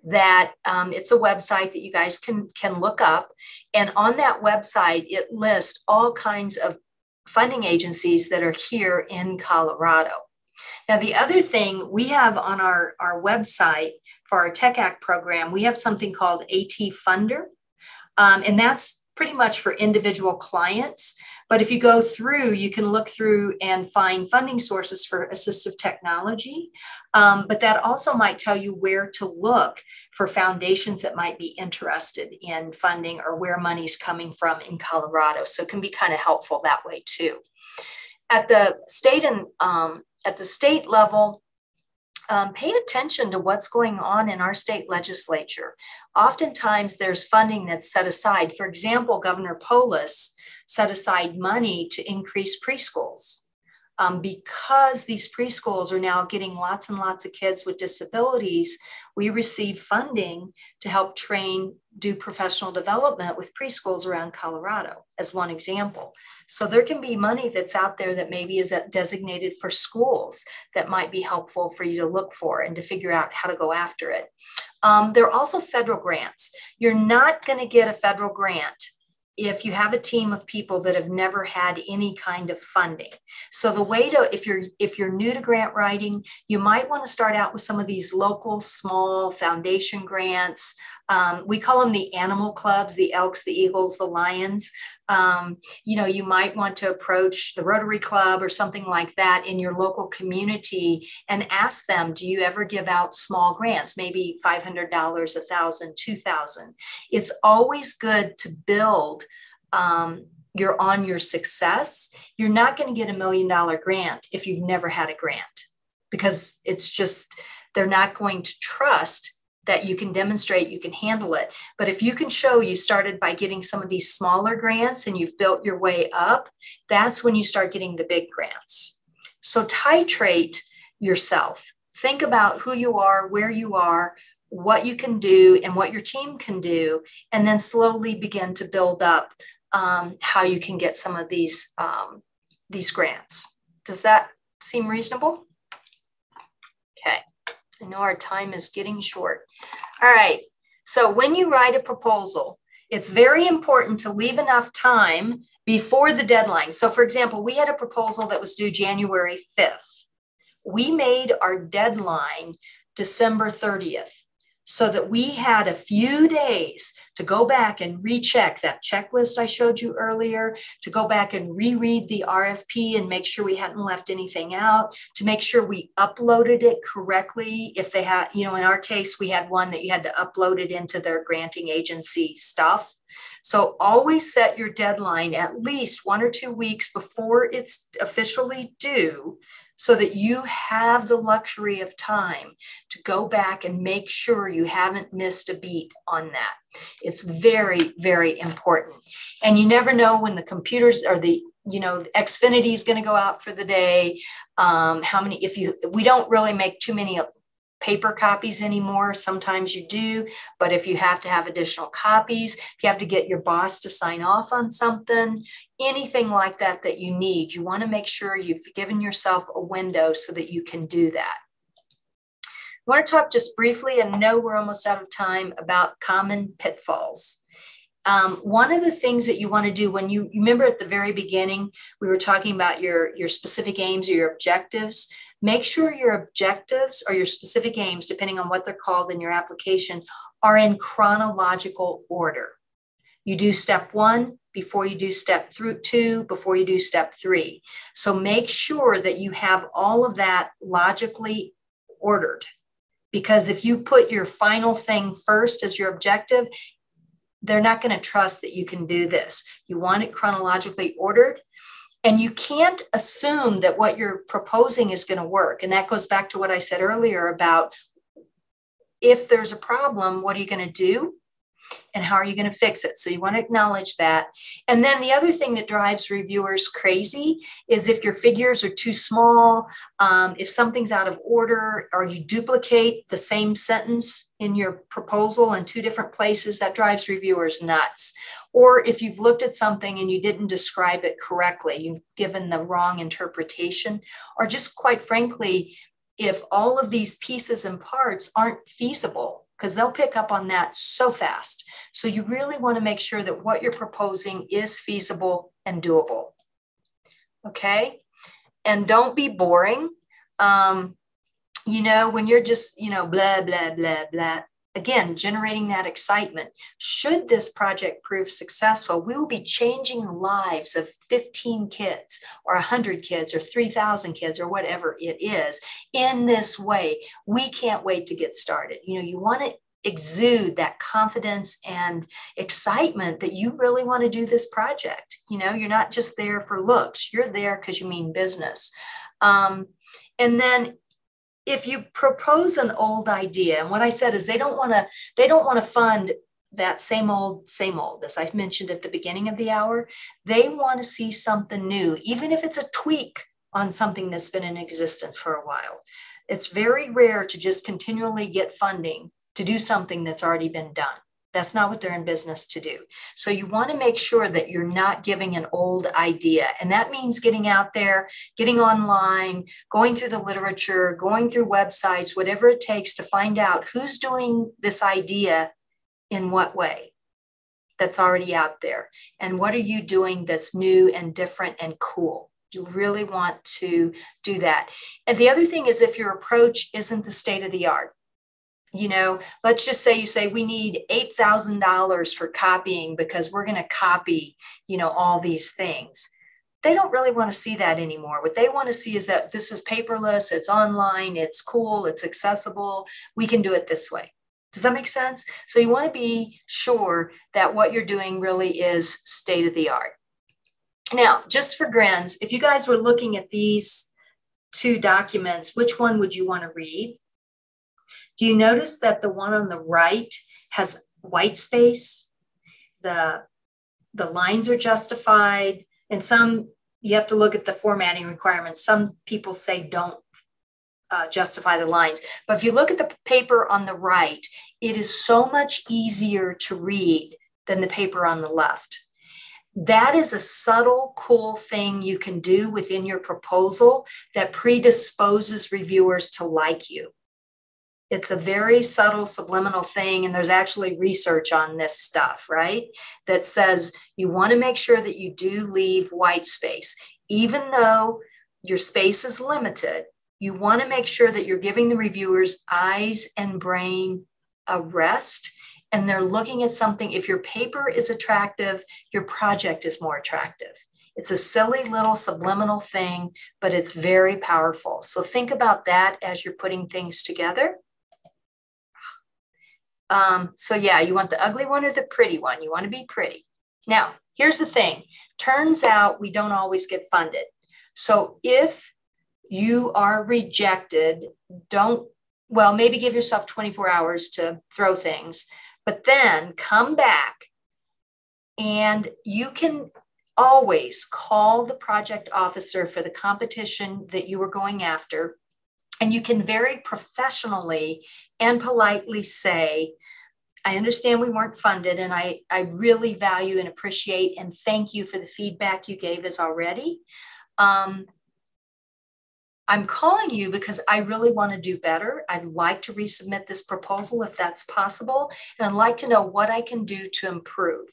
That um, it's a website that you guys can can look up, and on that website it lists all kinds of funding agencies that are here in Colorado. Now, the other thing we have on our, our website for our Tech Act program, we have something called AT Funder, um, and that's pretty much for individual clients. But if you go through, you can look through and find funding sources for assistive technology. Um, but that also might tell you where to look for foundations that might be interested in funding or where money's coming from in Colorado. So it can be kind of helpful that way too. At the state and um, at the state level, um, pay attention to what's going on in our state legislature. Oftentimes, there's funding that's set aside. For example, Governor Polis set aside money to increase preschools. Um, because these preschools are now getting lots and lots of kids with disabilities, we receive funding to help train, do professional development with preschools around Colorado, as one example. So there can be money that's out there that maybe is designated for schools that might be helpful for you to look for and to figure out how to go after it. Um, there are also federal grants. You're not going to get a federal grant if you have a team of people that have never had any kind of funding. So the way to if you're if you're new to grant writing you might want to start out with some of these local small foundation grants um, we call them the animal clubs the elks the eagles the lions. Um, you know you might want to approach the rotary club or something like that in your local community and ask them do you ever give out small grants? Maybe $500 a thousand two thousand. It's always good to build um, you're on your success. You're not going to get a million dollar grant if you've never had a grant because it's just they're not going to trust that you can demonstrate you can handle it. But if you can show you started by getting some of these smaller grants and you've built your way up, that's when you start getting the big grants. So titrate yourself. Think about who you are, where you are, what you can do, and what your team can do, and then slowly begin to build up um, how you can get some of these um, these grants. Does that seem reasonable? Okay. I know our time is getting short. All right. So when you write a proposal, it's very important to leave enough time before the deadline. So, for example, we had a proposal that was due January 5th. We made our deadline December 30th so that we had a few days to go back and recheck that checklist I showed you earlier, to go back and reread the RFP and make sure we hadn't left anything out, to make sure we uploaded it correctly. If they had, you know, in our case, we had one that you had to upload it into their granting agency stuff. So always set your deadline at least one or two weeks before it's officially due so that you have the luxury of time to go back and make sure you haven't missed a beat on that. It's very, very important. And you never know when the computers or the you know xfinity is going to go out for the day um, how many if you we don't really make too many paper copies anymore. Sometimes you do, but if you have to have additional copies, if you have to get your boss to sign off on something, anything like that that you need, you want to make sure you've given yourself a window so that you can do that. I want to talk just briefly, and know we're almost out of time, about common pitfalls. Um, one of the things that you want to do when you, you remember at the very beginning, we were talking about your, your specific aims or your objectives. Make sure your objectives or your specific aims, depending on what they're called in your application, are in chronological order. You do step one before you do step through two, before you do step three. So make sure that you have all of that logically ordered. Because if you put your final thing first as your objective, they're not going to trust that you can do this. You want it chronologically ordered. And you can't assume that what you're proposing is going to work. And that goes back to what I said earlier about if there's a problem, what are you going to do? And how are you going to fix it? So you want to acknowledge that. And then the other thing that drives reviewers crazy is if your figures are too small, um, if something's out of order, or you duplicate the same sentence in your proposal in two different places, that drives reviewers nuts. Or if you've looked at something and you didn't describe it correctly, you've given the wrong interpretation, or just quite frankly, if all of these pieces and parts aren't feasible because they'll pick up on that so fast. So you really want to make sure that what you're proposing is feasible and doable. Okay. And don't be boring. Um, you know, when you're just, you know, blah, blah, blah, blah, again, generating that excitement. Should this project prove successful, we will be changing the lives of 15 kids or 100 kids or 3,000 kids or whatever it is in this way. We can't wait to get started. You know, you want to exude that confidence and excitement that you really want to do this project. You know, you're not just there for looks, you're there because you mean business. Um, and then if you propose an old idea, and what I said is they don't want to, they don't want to fund that same old, same old, as I've mentioned at the beginning of the hour. They want to see something new, even if it's a tweak on something that's been in existence for a while. It's very rare to just continually get funding to do something that's already been done. That's not what they're in business to do. So you want to make sure that you're not giving an old idea. And that means getting out there, getting online, going through the literature, going through websites, whatever it takes to find out who's doing this idea in what way that's already out there. And what are you doing that's new and different and cool? You really want to do that. And the other thing is if your approach isn't the state of the art, you know let's just say you say we need $8000 for copying because we're going to copy you know all these things. They don't really want to see that anymore. What they want to see is that this is paperless it's online it's cool it's accessible. We can do it this way. Does that make sense? So you want to be sure that what you're doing really is state of the art now just for grins if you guys were looking at these two documents which one would you want to read do you notice that the one on the right has white space? The, the lines are justified, and some you have to look at the formatting requirements. Some people say don't uh, justify the lines. But if you look at the paper on the right, it is so much easier to read than the paper on the left. That is a subtle, cool thing you can do within your proposal that predisposes reviewers to like you. It's a very subtle subliminal thing. And there's actually research on this stuff, right? That says you want to make sure that you do leave white space. Even though your space is limited, you want to make sure that you're giving the reviewers eyes and brain a rest and they're looking at something. If your paper is attractive, your project is more attractive. It's a silly little subliminal thing, but it's very powerful. So think about that as you're putting things together. Um, so yeah, you want the ugly one or the pretty one. You want to be pretty. Now, here's the thing. Turns out we don't always get funded. So if you are rejected, don't, well, maybe give yourself 24 hours to throw things, but then come back and you can always call the project officer for the competition that you were going after And you can very professionally and politely say, I understand we weren't funded, and I, I really value and appreciate and thank you for the feedback you gave us already. Um, I'm calling you because I really want to do better. I'd like to resubmit this proposal if that's possible, and I'd like to know what I can do to improve.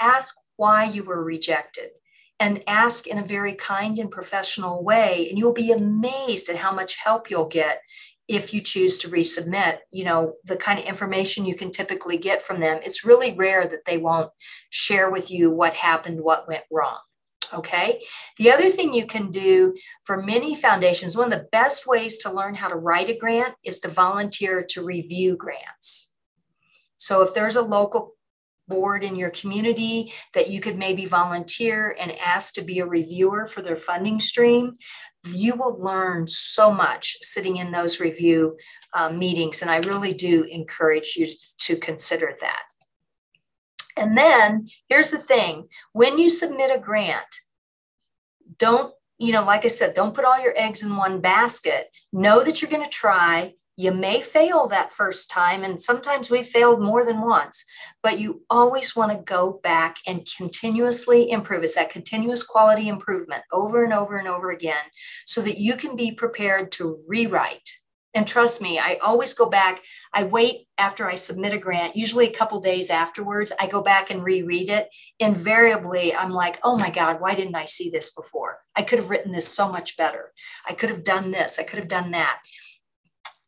Ask why you were rejected and ask in a very kind and professional way, and you'll be amazed at how much help you'll get if you choose to resubmit. You know the kind of information you can typically get from them it's really rare that they won't share with you what happened what went wrong okay? The other thing you can do for many foundations one of the best ways to learn how to write a grant is to volunteer to review grants. So if there's a local board in your community that you could maybe volunteer and ask to be a reviewer for their funding stream you will learn so much sitting in those review um, meetings. And I really do encourage you to consider that. And then here's the thing when you submit a grant, don't, you know, like I said, don't put all your eggs in one basket. Know that you're going to try, you may fail that first time, and sometimes we've failed more than once, but you always want to go back and continuously improve. It's that continuous quality improvement over and over and over again so that you can be prepared to rewrite. And trust me, I always go back. I wait after I submit a grant, usually a couple days afterwards. I go back and reread it. Invariably, I'm like, oh my God, why didn't I see this before? I could have written this so much better. I could have done this. I could have done that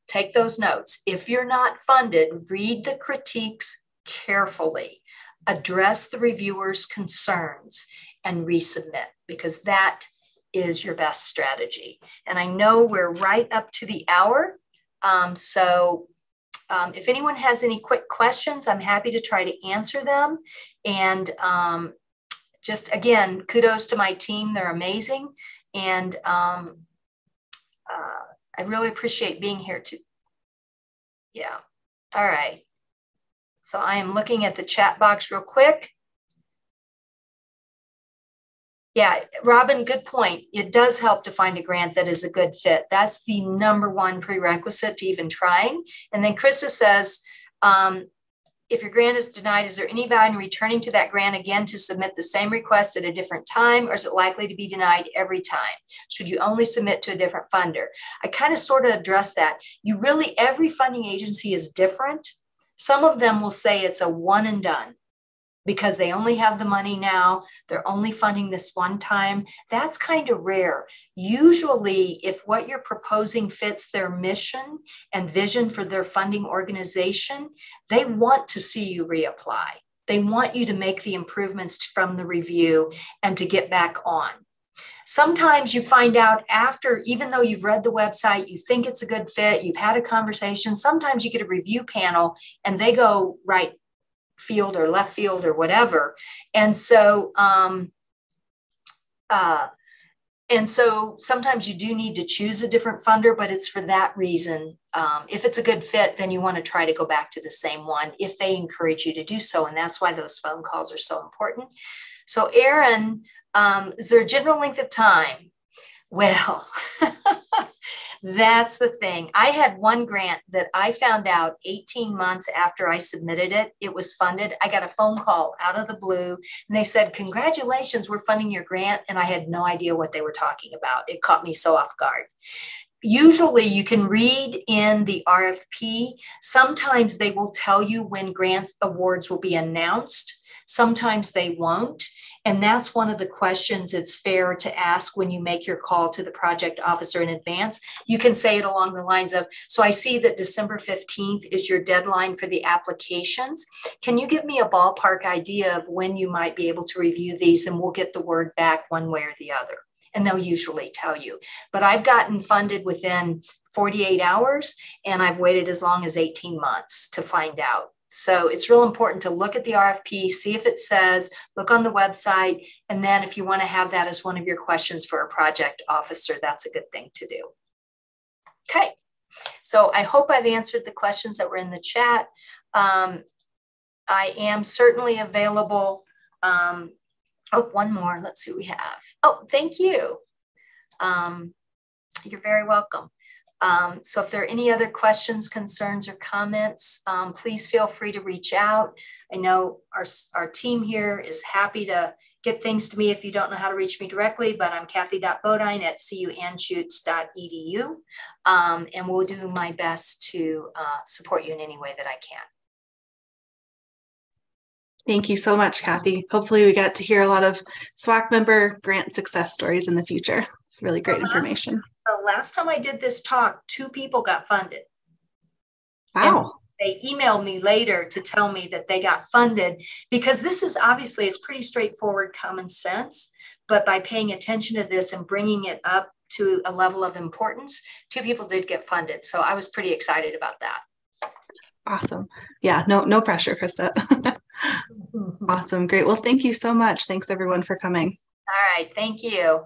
take those notes. If you're not funded, read the critiques carefully, address the reviewer's concerns, and resubmit because that is your best strategy. And I know we're right up to the hour. Um, so um, if anyone has any quick questions, I'm happy to try to answer them. And um, just again, kudos to my team. They're amazing. And um, uh, I really appreciate being here too. Yeah. All right. So I am looking at the chat box real quick. Yeah, Robin, good point. It does help to find a grant that is a good fit. That's the number one prerequisite to even trying. And then Krista says, um, if your grant is denied, is there any value in returning to that grant again to submit the same request at a different time, or is it likely to be denied every time? Should you only submit to a different funder? I kind of sort of address that. You really, every funding agency is different. Some of them will say it's a one and done because they only have the money now, they're only funding this one time. That's kind of rare. Usually, if what you're proposing fits their mission and vision for their funding organization, they want to see you reapply. They want you to make the improvements from the review and to get back on. Sometimes you find out after, even though you've read the website, you think it's a good fit, you've had a conversation. Sometimes you get a review panel and they go right field or left field or whatever. And so, um, uh, and so sometimes you do need to choose a different funder, but it's for that reason. Um, if it's a good fit, then you want to try to go back to the same one if they encourage you to do so. And that's why those phone calls are so important. So, Aaron, um, is there a general length of time? Well, That's the thing. I had one grant that I found out 18 months after I submitted it, it was funded. I got a phone call out of the blue and they said, Congratulations, we're funding your grant. And I had no idea what they were talking about. It caught me so off guard usually you can read in the RFP. Sometimes they will tell you when grants awards will be announced. Sometimes they won't. And that's one of the questions it's fair to ask when you make your call to the project officer in advance. You can say it along the lines of So I see that December 15th is your deadline for the applications. Can you give me a ballpark idea of when you might be able to review these? And we'll get the word back one way or the other and they'll usually tell you. But I've gotten funded within 48 hours and I've waited as long as 18 months to find out. So it's real important to look at the RFP, see if it says, look on the website, and then if you want to have that as one of your questions for a project officer, that's a good thing to do. Okay, so I hope I've answered the questions that were in the chat. Um, I am certainly available. Um, oh, one more. Let's see what we have. Oh, thank you. Um, you're very welcome. Um, so if there are any other questions, concerns, or comments, um, please feel free to reach out. I know our, our team here is happy to get things to me if you don't know how to reach me directly, but I'm Cathy.Bodine at cuanschutz.edu. Um, and we'll do my best to uh, support you in any way that I can. Thank you so much, Cathy. Hopefully, we get to hear a lot of SWAAAC member grant success stories in the future. It's really great information. The last time I did this talk, two people got funded. Wow. And they emailed me later to tell me that they got funded because this is obviously it's pretty straightforward common sense but by paying attention to this and bringing it up to a level of importance two people did get funded so i was pretty excited about that awesome yeah no no pressure krista Awesome. Great. Well, thank you so much. Thanks everyone for coming. All right. Thank you.